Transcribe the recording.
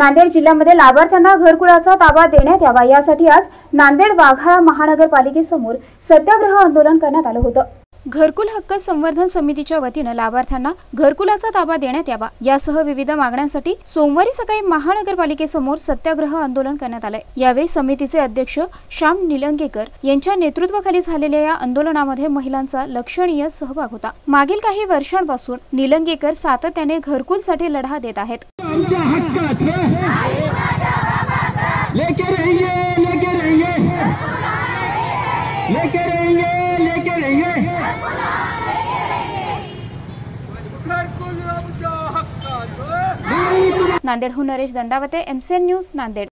नांदेड जिल्ह्यामध्ये लाभार्थ्यांना घरकुलाचा ताबा देण्यात यावा. यासाठी आज नांदेड वाघाळा महानगरपालिकेसमोर सत्याग्रह आंदोलन करण्यात आलं होतं. घरकुल हक्क संवर्धन समितीच्या वतीनं लाभार्थ्यांना घरकुलाचा ताबा देण्यात यावा. यासह विविध मागण्यांसाठी सोमवारी सकाळी महानगरपालिकेसमोर सत्याग्रह आंदोलन करण्यात आलंय. यावेळी समितीचे अध्यक्ष श्याम निलंगेकर यांच्या नेतृत्वाखाली झालेल्या या आंदोलनामध्ये महिलांचा लक्षणीय सहभाग होता. मागील काही वर्षांपासून निलंगेकर सातत्याने घरकुलसाठी लढा देत आहेत. लेके रहेंगे लेके रहेंगे। नांदेडहून नरेश दंडावते एमसीएन न्यूज़ नांदेड।